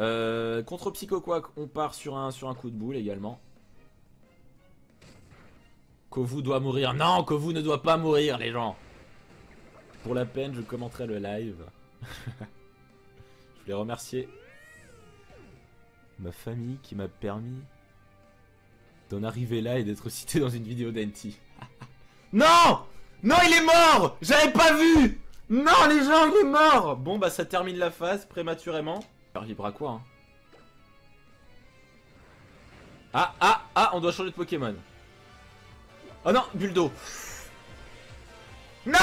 Euh, contre Psycho Quack, on part sur un, coup de boule également. Kovu doit mourir. Non, Kovu ne doit pas mourir, les gens. Pour la peine, je commenterai le live. je voulais remercier ma famille qui m'a permis d'en arriver là et d'être cité dans une vidéo d'Anti. non Non, il est mort J'avais pas vu Non, les gens, il est mort Bon, bah ça termine la phase prématurément. À quoi hein Ah, ah, ah, on doit changer de Pokémon. Oh non, Buldo. Non